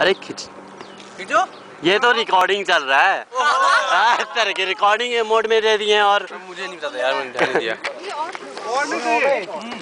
अरे खिंच। खींचो। ये तो रिकॉर्डिंग चल रहा है। हाँ, इस तरह की रिकॉर्डिंग मोड में दे दिए और मुझे नहीं पता यार मैंने दिया। और नहीं